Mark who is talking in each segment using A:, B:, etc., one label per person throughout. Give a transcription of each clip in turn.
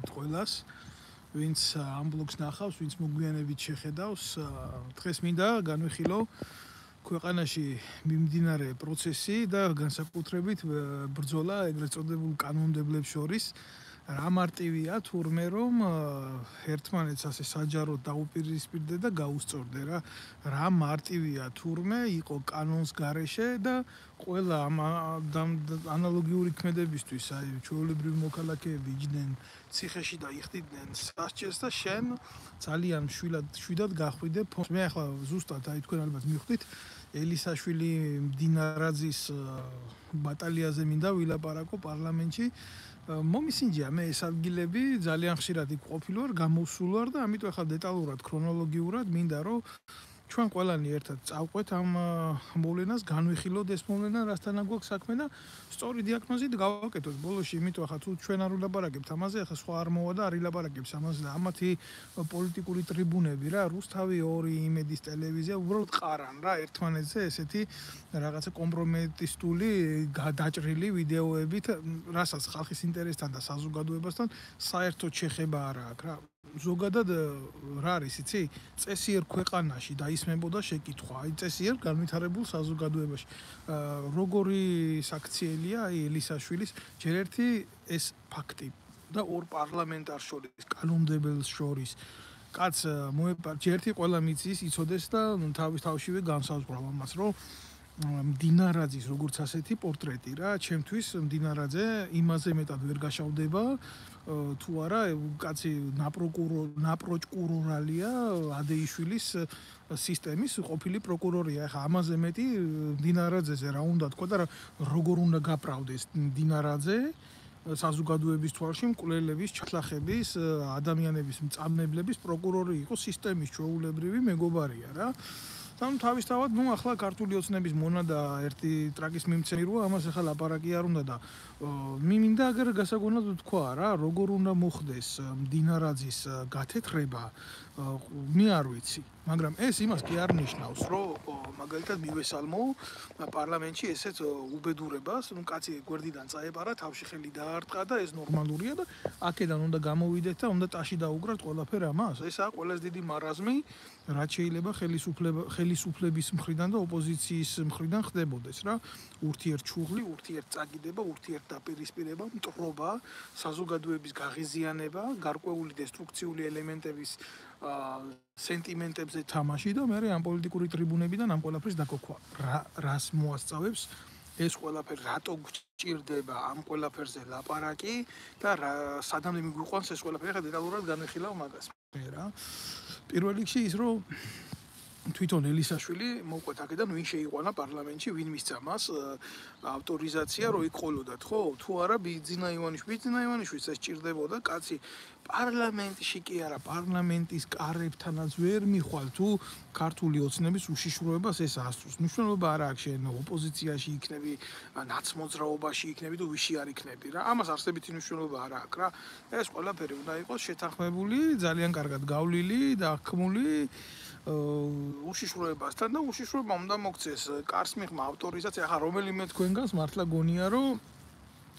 A: გითხრებით ყველას ვინც ამ ბლოგს ნახავს, ვინც მოგვიანებით შეხედავს, დღეს მინდა განვიხილო ქვეყანაში მიმდინარე პროცესი და განსაკუთრებით ბრძოლა ეგრეთ წოდებულ კანონმდებლებს შორის. რა მარტივია თურმე რომ ერთმანეთს ასე საჯაროდ დაუპირისპირდე და გაუსწორდე რა. რა მარტივია თურმე იყო კანონს გარეშე და ყველა ამ ანალოგიური ქმედებისთვის აი ჩვეულებრივი მოქალაქეები იჯდნენ ციხეში და იხდიდნენ სასჯელს და შენ ძალიან შვილად შვიდად გახვიდე მე ახლა ზუსტად აი თქვენ ალბათ მიხვდით ელისაშვილი დინარაძის ბატალიაზე მინდა ვილაპარაკო პარლამენტში მომისინჯია მე ეს ადგილები ძალიან ხშირად იქ ყოფილვარ, გამოსულვარ და ამიტომ ახლა დეტალურად ქრონოლოგიურად მინდა რომ ჩვენ ყველანი ერთად წავყვეთ ამ მოვლენას, განვიხილოთ ეს მოვლენა, რასთან აგვაქვს საქმე და სწორი დიაგნოზით გავაკეთოთ. ბოლოში, იმიტომ ახლა თუ ჩვენ არ ვილაპარაკებთ ამაზე, ახლა სხვა არ მოვა და არ ილაპარაკებს ამაზე და ამათი პოლიტიკური ტრიბუნები რა, რუსთავი 2 იმედის ტელევიზია უბრალოდ ყარან რა ერთმანეთზე ესეთი რაღაცა კომპრომეტისტული დაჭრილი ვიდეოებით, რასაც ხალხის ინტერესთან და საზოგადოებასთან საერთოდ შეხება არ აქვს რა. ზოგადად რა არის იცი? წესიერ ქვეყანაში დაისმენბოდა შეკითხვა. აი წესიერ განვითარებულ საზოგადოებაში. როგორი საქციელია აი ელისაშვილის? ჯერ ერთი ეს ფაქტი და ორ პარლამენტარ შორის კანონმდებელს შორის. კაც მოეპარ ჯერ ერთი ყველა მიწის იწოდეს და თავის თავშივე განსაზღვრა ამას რომ დინარაძის როგორც ასეთი პორტრეტი რა ჩემთვის დინარაძე იმაზე მეტად ვერ გაშავდება თუ არა კაცი ნაპროკურო ნაპროჭკურორალია ადეიშვილის სისტემის ყოფილი პროკურორია. ახლა ამაზე მეტი დინარაძეზე რა უნდა თქვა და როგორ უნდა გაправდეს დინარაძე საზოგადოების თვალში მკვლელების, ჩახლახების, ადამიანების მწამებლების პროკურორი იყო სისტემის ჩვეულებრივი მეგობარია რა. თან თავისთავად ნუ ახლა ქართული ოცნების მონა და ერთი ტრაკის მიმცემიროა ამას ახლა ლაპარაკი არ უნდა და მიმინდა აგერ გასაგონად თქვა რა როგორ უნდა მოხდეს დინარაძის გათეთრება მე არ ვიცი მაგრამ ეს იმას კი არ ნიშნავს რომ მაგალითად მივესალმო პარლამენტში ესეც უბედურებას ნუ კაცი გვერდიდან წაეპარა თავში ხელი დაარტყა და ეს ნორმალურია და აქედან უნდა გამოვიდეთ და უნდა ტაში დაუგრათ ყველაფერ ამას. ესაა ყველაზე დიდი მარაზმი რაც შეიძლება ხელისუფლება ხელისუფლების მხრიდან და ოპოზიციის მხრიდან ხდებოდეს რა. ურთიერთჩუღლი ურთიერთწაგიდება ურთიერთდაპირისპირება მტრობა საზოგადოების გაღიზიანება გარკვეული დესტრუქციული ელემენტების სენტიმენტებზე თამაში და მე ამ პოლიტიკური ტრიბუნებიდან ამ ყველაფრის დაკოქვა. რა რას მოასწავებს? ეს ყველაფერი რატო გჭირდება? ამ ყველაფერზე ლაპარაკი და სადამდე მიგვიყვანს ეს ყველაფერი ხა დეტალურად განვიხილავ მაგას. მე რა პირველ რიგში ის რომ თვითონ ელისაშვილი მოყვეთ აქედან ვინ შეიყვანა პარლამენტში ვინ მისცა მას ავტორიზაცია რომ იყოლოდათ ხო? თუ არა ბიძინა ივანიშვილი ბიძინა ივანიშვილს ეს ჭირდებოდა კაცი პარლამენტში კი არა პარლამენტის კარებთანაც ვერ მიხვალ თუ ქართული ოცნების უშიშროებას ეს ასწროს მნიშვნელობა არ აქვს შენ ოპოზიციაში იქნები ნაცმოძრაობაში იქნები თუ ვიში არ იქნები რა. ამას არსებითი მნიშვნელობა არ აქვს რა. ეს ყველაფერი უნდა იყოს შეთანხმებული ძალიან კარგად გავლილი და ქმული უშიშროებასთან და უშიშროება უნდა მოქცეს კარს მიღმა ავტორიზაცია. ახლა რომელიმე თქვენგანს მართლა გონია რომ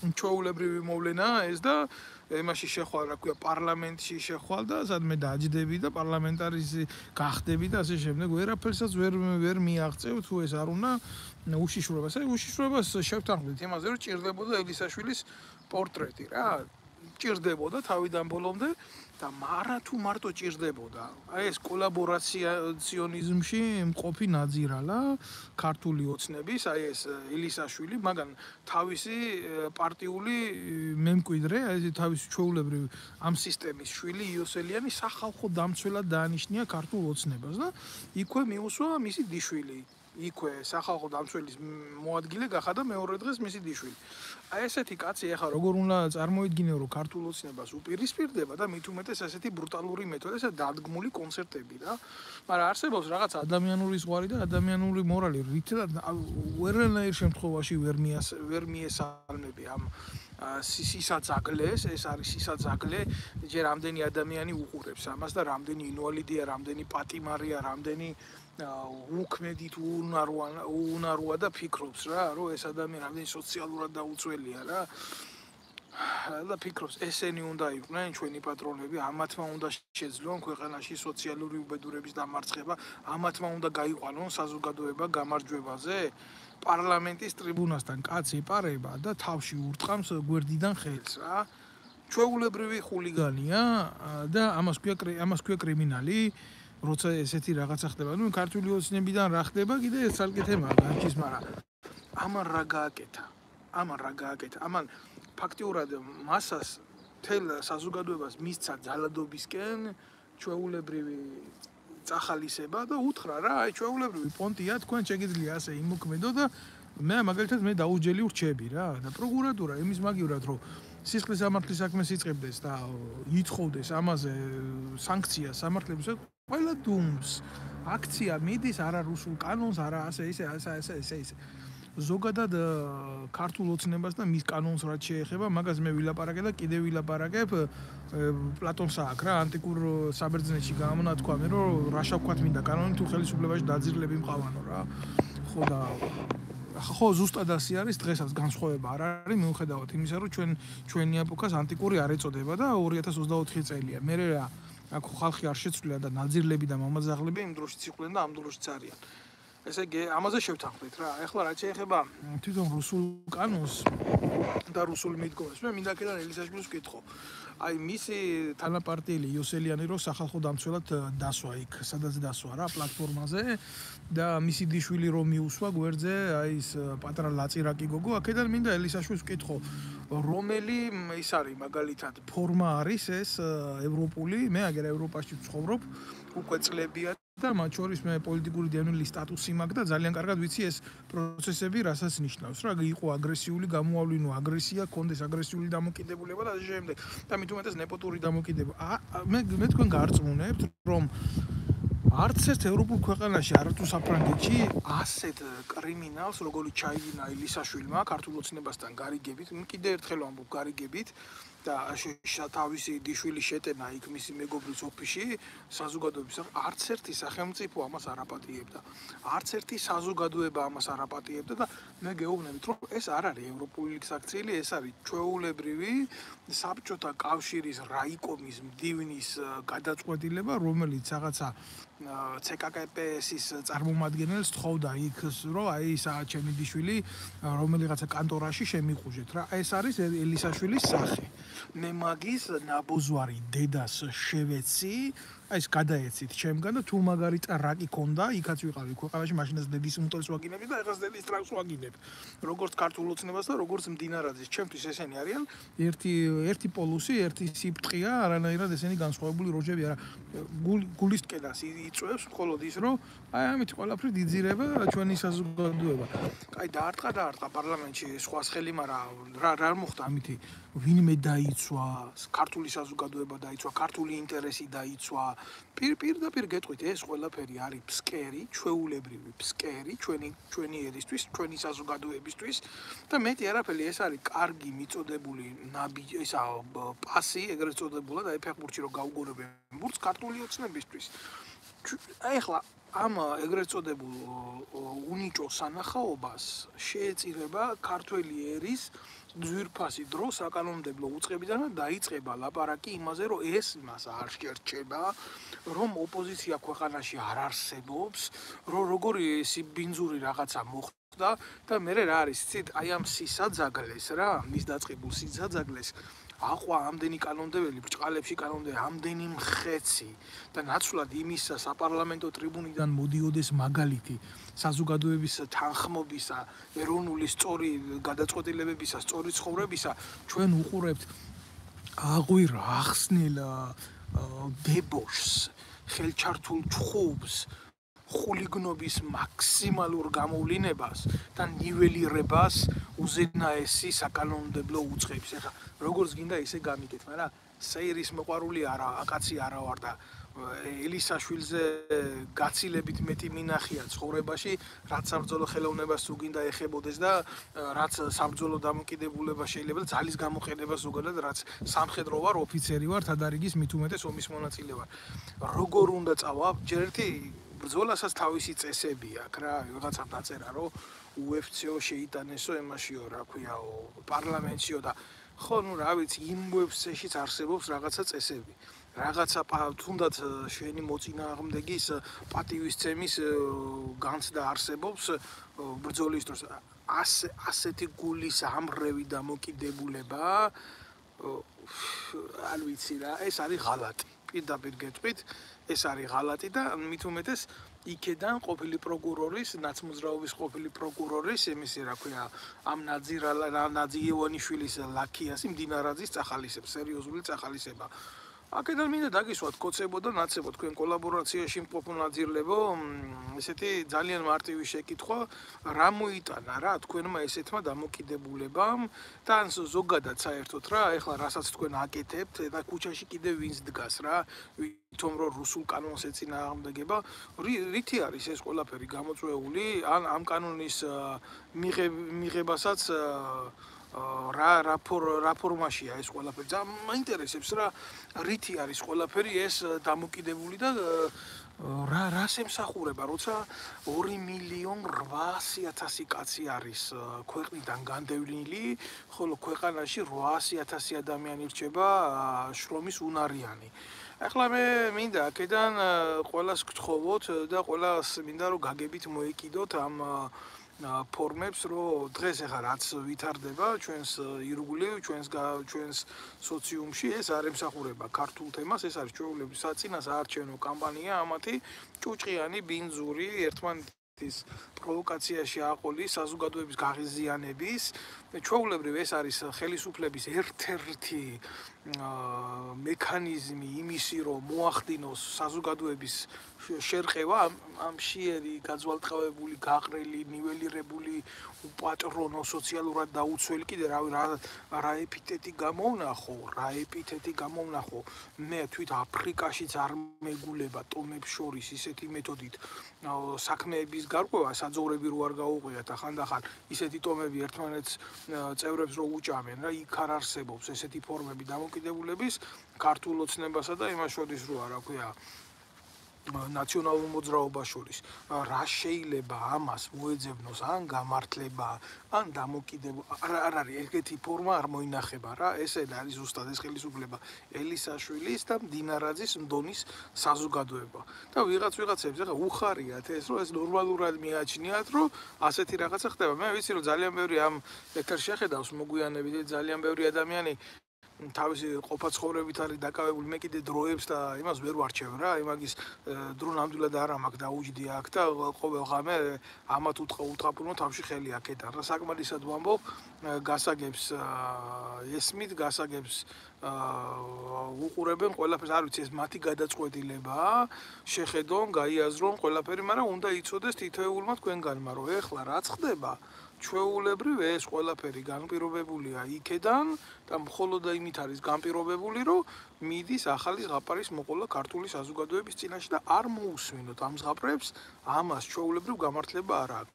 A: ჩაულებრივი მოვლენაა ეს და იმაში შეხვალ რა ქვია პარლამენტში შეხვალ და სადმე დაჯდები და პარლამენტარიზი გახდები და ასე შემდეგ. ვერაფერსაც ვერ ვერ მიაღწევ თუ ეს არ უნდა უშიშროებას აი უშიშროებას შევთანხმდით იმაზე რომ ჭირდებოდა ელისაშვილის პორტრეტი რა ჭირდებოდა თავიდან ბოლომდე და მარა თუ მარტო ჭირდებოდა. აი ეს კოლაბორაციონიზმში მყოფი ნაძირალა ქართული ოცნების აი ეს ელისაშვილი მაგან თავისი პარტიული მემკვიდრე აი თავისი ჩვეულებრივი ამ სისტემის შვილი იოსელიანი სახალხო დამცველად დაანიშნია ქართულ ოცნებას და იქვე მიუსვა მისი დიშვილი იქვე სახალხო დამცველის მოადგილე გახადა მეორე დღეს მისი დიშვილი. აი ესეთი კაცი ახლა როგორ უნდა წარმოიდგინე რომ ქართულ ოცნებას უპირისპირდება და მით უმეტეს ესეთი ბრუტალური მეთოდი, ესა დადგმული კონცერტები რა. მაგრამ არსებობს რაღაც ადამიანური ზღვარი და ადამიანური მორალი, რითაც ვერანაირ შემთხვევაში ვერ მიას ვერ მიესალმები ამ სისაძაგლეს, ეს არის სისაძაგლე, ჯერ რამდენი ადამიანი უყურებს ამას და რამდენი ინვალიდია, რამდენი პატიმარია, რამდენი უქმედით უნაროა უნაროა და ფიქრობს რა რომ ეს ადამიანი რამდენი სოციალურად დაუცველია რა და ფიქრობს ესენი უნდა იყვნენ ჩვენი პატრონები, ამათმა უნდა შეძლონ ქვეყანაში სოციალური უბედურების დამარცხება, ამათმა უნდა გაიყვანონ საზოგადოება გამარჯვებაზე. პარლამენტის ტრიბუნასთან კაცი ეპარება და თავში ურტყამს გვერდიდან ხელს რა. ჩვეულებრივი ხულიგანია და ამას ქვია ამას ქვია კრიმინალი. როცა ესეთი რაღაცა ხდება, ნუ ქართული ოცნებიდან რა ხდება, კიდე ეს ცალკე თემაა, განჩის, მაგრამ ამან რა გააკეთა? ამან რა გააკეთა? ამან ფაქტიურად მასას თელ საზოგადოებას მისცა ძალადობისკენ ჩვეულებრივი წახალისება და უთხრა რა აი ჩვეულებრივი პონტია თქვენ შეგიძლია ასე იმოქმედო და მე მაგალითად მე დაუჯელი ვრჩები რა და პროკურატურა იმის მაგივრად რომ სისხლის სამართლის საქმეს იწყებდეს და ითხოვდეს ამაზე სანქცია სამართლებს ყველა დუმს აქცია მიდის არა რუსულ კანონს არა ასე ისე ასე ასე ისე ისე ზოგადად ქართულ ოცნებას და მის კანონს რაც შეეხება, მაგას მე ვილაპარაკე და კიდე ვილაპარაკებ პლატონს აქვს რა ანტიკურ საბერძნეთში გამონათქვა მე რომ რა შევქვათ მინდა კანონი თუ ხელისუფლებაში დაძირლები მყავანო რა. ხო და ხო ზუსტად ასე არის დღესაც განსხვავება არ არის მიუხედავად იმისა რომ ჩვენ ჩვენი ეპოქას ანტიკური არ ეწოდება და 2024 წელია. მე რა აქ ხალხი არ შეცვლილა და ნაძირლები და მამაზაღლები იმ დროშიც იყვნენ და ამ დროშიც არიან. ესე იგი ამაზე შევთანხმდით რა. ეხლა რა შეიძლება თვითონ რუსულ კანონს და რუსულ მიდგომას. მე მინდა კიდე ელისაშვილს ვკითხო. აი მისი თანაპარტიელი იოსელიანი რო სახალხო დამცველად დასვა იქ, სადაც დასვა რა პლატფორმაზე და მისი დიშვილი რო მიუსვა გვერდზე, აი ეს პატრა ლაწირაკი გოგო, აქედან მინდა ელისაშვილს ვკითხო. რომელი ის არის მაგალითად ფორმა არის ეს ევროპული? მე აგერ ევროპაში ვცხოვრობ უკვე წლებია და მათ შორის მე პოლიტიკური დიანული სტატუსი მაქვს და ძალიან კარგად ვიცი ეს პროცესები რასაც ნიშნავს რა იყო აგრესიული გამოავლინო აგრესია კონდეს აგრესიული დამოკიდებულება და შემდეგ. და მით უმეტეს ნეპოტური დამოკიდებულება მე მე თქვენ გარწმუნებთ რომ არც ერთ ევროპულ ქვეყანაში არათუ საფრანგეთში ასეთ კრიმინალს როგორი ჩაიდინა ილისაშვილმა ქართულ ოცნებასთან გარიგებით კიდე ერთხელ ამბობ გარიგებით და თავისი დიშვილი შეტენა იქ მისი მეგობრის ოფისში საზოგადოების არც ერთი სახელმწიფო ამას არ აპატიებდა. არც ერთი საზოგადოება ამას არ აპატიებდა და მე გეუბნებით რომ ეს არ არის ევროპული საქციელი, ეს არის ჩვეულებრივი საბჭოთა კავშირის რაიკომის მდივნის გადაწყვეტილება, რომელიც რაღაცა CKKPS-ის წარმომადგენელს თხოვდა იქ რომ აი საჩემი დიშვილი რომელიღაცა კანტორაში შემიყუჟეთ რა. ეს არის ელისაშვილის სახე. მე მაგის ნაბოზვარი დედას შევეცი აი ეს გადაეცით ჩემგან და თუ მაგარი ტრაკი ქონდა იქაც ვიყავი ქვეყანაში მაშინაც დედის მოტელს ვაგინები და ეხლა დედის ტრაკს ვაგინებ. როგორც ქართულ ოცნებას და როგორც მდინარაძის ჩემთვის ესენი არიან ერთი ერთი პოლუსი ერთი სიფტყია არანაირად ესენი განსხვავებული როჟები არა გულის ტკედას იწევს მხოლოდ ის რომ აი ამით ყველაფერი დიძირება ჩვენი საზოგადოება. კაი დაარტყა დაარტყა პარლამენტში სხვა ხელი მაგრამ რა რა მოხდა ამითი? ვინმე დაიცვა ქართული საზოგადოება დაიცვა ქართული ინტერესი დაიცვა პირ პირდაპირ გეტყვით ეს ყველაფერი არის ფსკერი ჩვეულებრივი ფსკერი ჩვენი ჩვენი ერისთვის ჩვენი საზოგადოებისთვის. და მეტი არაფერი ეს არის კარგი მიწოდებული ნაბი ისა პასი ეგრეთ წოდებულა და ეფექტურჩი რომ გაუგორებენ ბურთს ქართული ოცნებისთვის. აი ახლა ამ ეგრეთ წოდებულ უნიჭო სანახაობას შეეწირება ქართველი ერის ძვირფასი დრო საკანონმდებლო უწყებიდან დაიწყება. ლაპარაკი იმაზე, რომ ეს მას არ შეერჩება, რომ ოპოზიცია ქვეყანაში არ არსებობს, რომ როგორი სიბინძური რაღაცა მოხდა და მე რა არის, ცით, აი ამ სისაძაგლეს რა, მის დაწყებულ სისაძაგლეს აყვა ამდენი კანონმდებელი ბრჭყალებში კანონმდებელი ამდენი მხეცი. და ნაცვლად იმის საპარლამენტო ტრიბუნიდან მოდიოდეს მაგალითი. საზოგადოების თანხმობისა ეროვნული სწორი გადაწყვეტილებებისა სწორი ცხოვრებისა. ჩვენ უყურებთ აღვირ ახსნილ დებოშს ხელჩართულ ჩხუბს ხულიგნობის მაქსიმალურ გამოვლინებას და ნიველირებას უზენაესი საკანონმდებლო უწყებს. ეხლა როგორც გინდა ისე გამიგეთ, მაგრამ სეირის მოყარული არა, აკაცი არა ვარ და ელისაშვილზე გაცილებით მეტი მინახია ცხოვრებაში, რაც საბრძოლო ხელოვნებას თუ გინდა ეხებოდეს და რაც საბრძოლო დამოკიდებულება შეიძლება და ძალის გამოყენება ზოგადად რაც სამხედრო ვარ, ოფიცერი ვარ, თადარიგის მით უმეტეს ომის მონაწილე ვარ. როგორ უნდა წავა? ჯერ ერთი ბრძოლასაც თავისი წესები აქვს რა, რაღაცა დაწერა რომ UFC-ო შეიტანესო ემაშიო, რა ქვიაო, პარლამენტშიო და ხო, ну, რა ვიცი, იმ UFC-შიც არსებობს რაღაცა წესები. რაღაცა თუნდაც შენი მოწინააღმდეგის პატივისცემის განცდა არსებობს ბრძოლის დროს. ასე ასეთი გულის ამრევი და მოკიდებულება არ ვიცი რა, ეს არის ღალატი. პირდაპირ გეტყვით, ეს არის ღალატი და მით უმეტეს იქედან ყოფილი პროკურორის, ნაცმოძრაობის ყოფილი პროკურორის, იმისი რა ქვია, ამ ნაძირა ნაძიევანიშვილის ლაქიას იმდინარაძის წახალისებს, სერიოზული წახალისება. აქედან მინდა დაგისვათ კოცებო და ნაცებო თქვენ კოლაბორაციაში მყოფ ნაძირლებო ესეთი ძალიან მარტივი შეკითხვა. რა მოიტანა რა თქვენმა ესეთმა დამოკიდებულებამ და ან ზოგადად საერთოდ რა ეხლა რასაც თქვენ აკეთებთ და ქუჩაში კიდე ვინს დგას რა ვითომ რო რუსულ კანონს ეცინა აღმდეგება რითი არის ეს ყველაფერი გამოწვეული? ან ამ კანონის მიღებასაც რა რა რა ფორმაშია ეს ყველაფერი? და მაინტერესებს რა რითი არის ყველაფერი ეს დამოკიდებული და რა რას ემსახურება, როცა 2 მილიონ 800.000 კაცი არის ქვეყნიდან განდევნილი, ხოლო ქვეყანაში 800.000 ადამიანი რჩება შრომის უნარიანი. ახლა მე მინდა აქედან ყოველას გთხოვოთ და ყოველას მინდა რომ გაგებით მოეკიდოთ ამ ფორმებს, რომ დღეს ახლა რაც ვითარდება ჩვენს ირგვლივ, ჩვენს ჩვენს სოციუმში, ეს არ ემსახურება. ქართულ თემას, ეს არის ჩვეულების საწინას აარჩევნო კამპანია ამათი ჭუჭყიანი ბინძური ერთმანეთის პროვოკაციაში აყოლი საზოგადოების გაღიზიანების. ჩვეულებრივ ეს არის ხელისუფლების ერთ-ერთი მექანიზმი იმისი რომ მოახდინოს საზოგადოების შერყევა ამ შიერი გაძვალტყავებული გაყრელი ნიველირებული უპატრონო სოციალურად დაუცველი კიდე რა რა ეპითეტი გამოვნახო რა ეპითეტი გამოვნახო მე თვით აფრიკაშიც არ მეგულება ტომებს შორის ისეთი მეთოდით. საქმეების გარკვევა საძოვრები რო არ გაუღვიათ ახანდახან ისეთი ტომები ერთმანეთს წევრებს რო უჭამენ რა იქ არ არსებობს ესეთი ფორმები დამოკიდებულების ქართულ ოცნებასა და იმას შორის რო არა ქვია ნაციონალურ მოძრაობას შორის რა შეიძლება ამას მოეძებნოს ან გამართლება ან დამოკიდება არ არ არის ეგეთი ფორმა არ მოინახება რა ესე არის ზუსტად ეს ხელისუფლება. ელისაშვილის და დინარაძის მდონის საზოგადოება. და ვიღაც ვიღაცებს ახლა უხარიათ ეს რომ ეს ნორმალურად მიაჩნიათ რომ ასეთი რაღაცა ხდება. მე ვიცი რომ ძალიან ბევრი ამ ეთერში შეხედავს მოგვიანებით ძალიან ბევრი ადამიანი თავისი ყოფა ცხოვრებით არის დაკავებული მე კიდე დროებს და იმას ვერ ვარჩევ რა იმაგის დრო ნამდვილად არ ამაკ დაუჯდი აქ და ყოველ ღამე ამათ უთყაპუნო თავში ხელი აქეთან რა. საკმარისად ვამბობ გასაგებს ესმით გასაგებს უყურებენ ყველაფერს. არ ვიცი ეს მათი გადაწყვეტილებაა შეხედონ გაიაზრონ ყველაფერი მაგრამ უნდა იცოდეს თითოეულმა თქვენგანმა რომ ეხლა რაც ხდება ჩვეულებრივ ეს ყველაფერი განპირობებულია იქედან და მხოლოდ იმით არის განპირობებული, რომ მიდის ახალი ზღაპარის მოყოლა ქართული საზოგადოების წინაშე და არ მოусმინოთ ამ ზღაპრებს, ამას ჩვეულებრივ გამართლება არ აქვს.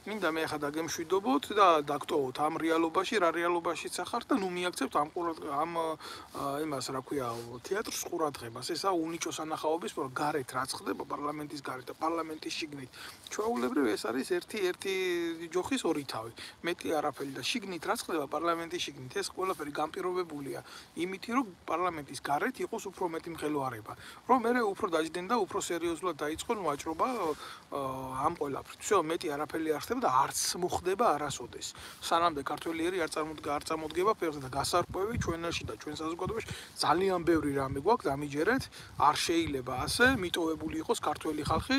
A: მინდა მე ახლა დაგემშვიდობოთ და დაგტოვოთ ამ რეალობაში, რა რეალობაშიც ახარ და ნუ მიაქცევთ ამ ამ იმას რა ქვია თეატრს ყურადღებას. ესა უნიჭო სანახაობის პროგრამა გარეთ რაც ხდება პარლამენტის გარეთ და პარლამენტის შიგნით. ჩვეულებრივ ეს არის ერთი ერთი ჯოხის ორი თავი. მეტი არაფერი და შიგნით რაც ხდება პარლამენტის შიგნით ეს ყველაფერი განპირობებულია იმითი რომ პარლამენტის გარეთ იყოს უფრო მეტი მღელვარება, რომ მე უფრო დაждენ და უფრო სერიოზულად დაიწყონ ვაჭრობა ამ ყველაფრით. всё, მეტი არაფერი არ ხდება და არც მოხდება არასოდეს. სანამდე ქართველიერი არ წარმოდგა არ წარმოდგება ფერზე და გასარკვევი ჩვენაში და ჩვენ საზოგადოებაში ძალიან ბევრი რამე გვაქვს დამიჯერეთ. არ შეიძლება ასე მიტოვებული იყოს ქართველი ხალხი